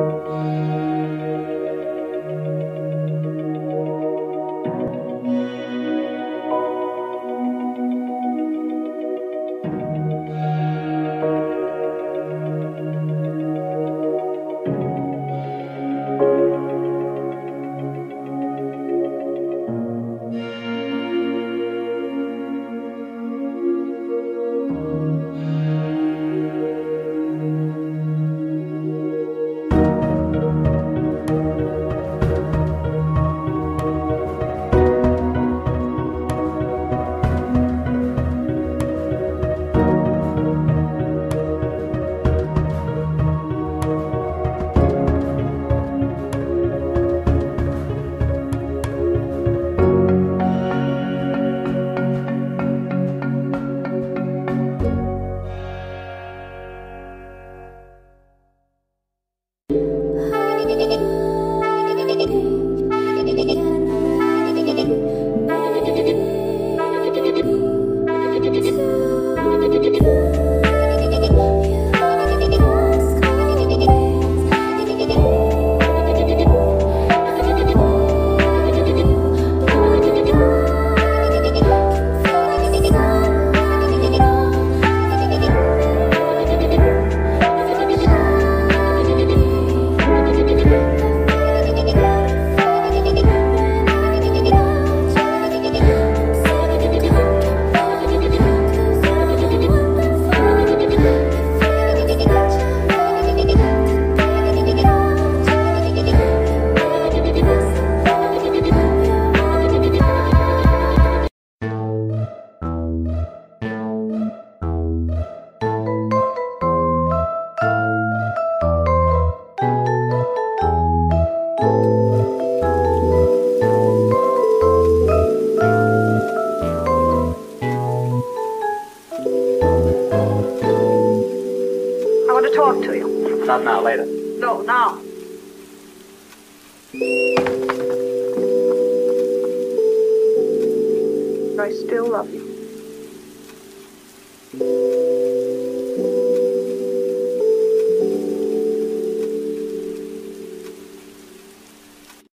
I want talk to you. Not now, later. No, now. I still love you.